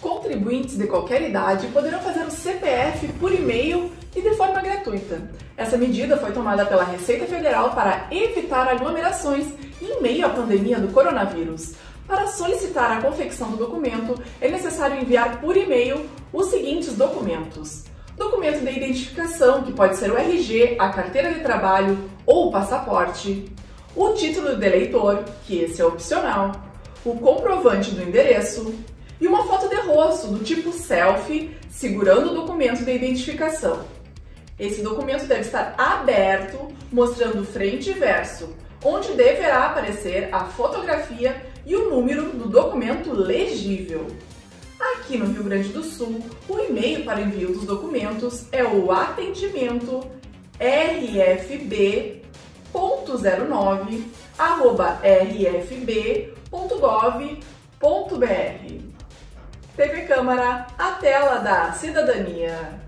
Contribuintes de qualquer idade poderão fazer o CPF por e-mail e de forma gratuita. Essa medida foi tomada pela Receita Federal para evitar aglomerações em meio à pandemia do coronavírus. Para solicitar a confecção do documento, é necessário enviar por e-mail os seguintes documentos: documento de identificação, que pode ser o RG, a carteira de trabalho ou o passaporte, o título de eleitor, que esse é opcional, o comprovante do endereço e uma foto de rosto do tipo selfie segurando o documento de identificação. Esse documento deve estar aberto, mostrando frente e verso, onde deverá aparecer a fotografia e o número do documento legível. Aqui no Rio Grande do Sul, o e-mail para envio dos documentos é o atendimento rfb.09@rfb.gov.br. TV Câmara, a tela da cidadania.